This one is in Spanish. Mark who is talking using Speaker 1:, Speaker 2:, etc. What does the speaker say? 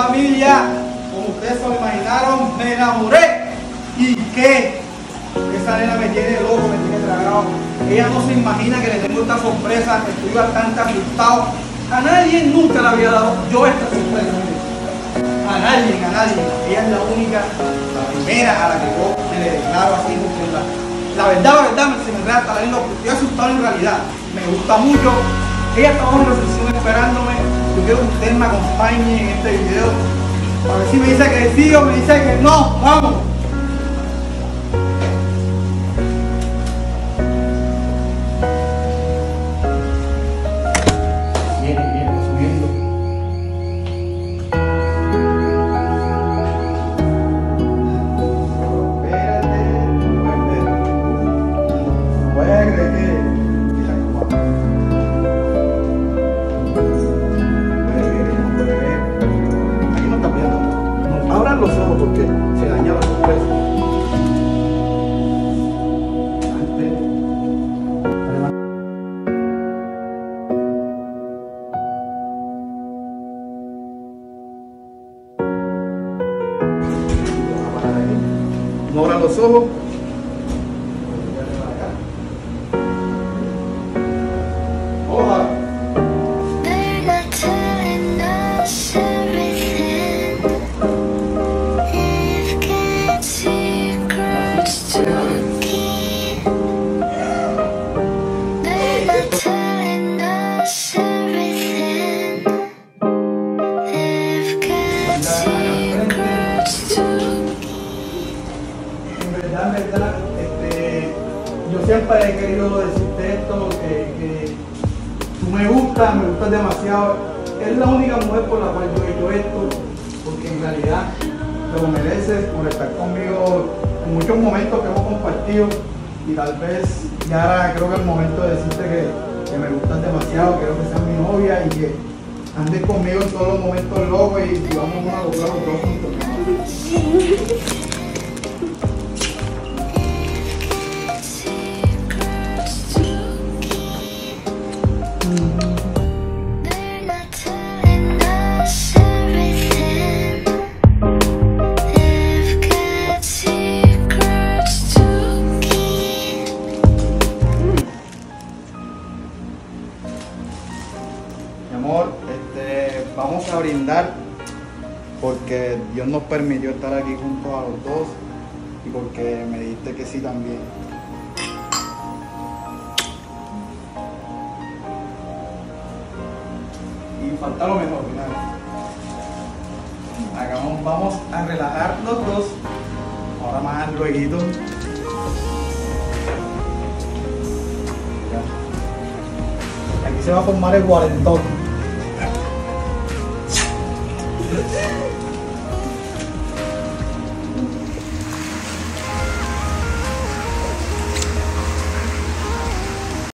Speaker 1: Familia, como ustedes se lo imaginaron, me enamoré. ¿Y qué? Esa nena me tiene loco, me tiene tragado. Ella no se imagina que le tengo esta sorpresa, que estoy bastante asustado. A nadie nunca le había dado yo esta sorpresa. A nadie, a nadie. Ella es la única, la primera a la que yo me le declaro así, porque la, la verdad, la verdad, se me trata la lengua, estoy asustado en realidad. Me gusta mucho. Ella está en recepción esperándome. Yo quiero que ustedes me acompañen en este video. A ver si me dice que sí o me dice que no. Vamos. No abran los ojos. Hola. Este, yo siempre he querido decirte esto, que, tú me gustas, me gustas demasiado. Es la única mujer por la cual yo he hecho esto, porque en realidad te lo mereces por estar conmigo en muchos momentos que hemos compartido y tal vez ya ahora creo que es el momento de decirte que, me gustas demasiado, quiero que seas mi novia y que andes conmigo en todos los momentos locos y, y vamos a lograr los dos juntos. Mi amor, este, vamos a brindar porque Dios nos permitió estar aquí juntos a los dos y porque me dijiste que sí también. Y falta lo mejor, mira. Acá vamos- vamos a relajar los dos. Ahora más luego. Aquí se va a formar el cuarentón.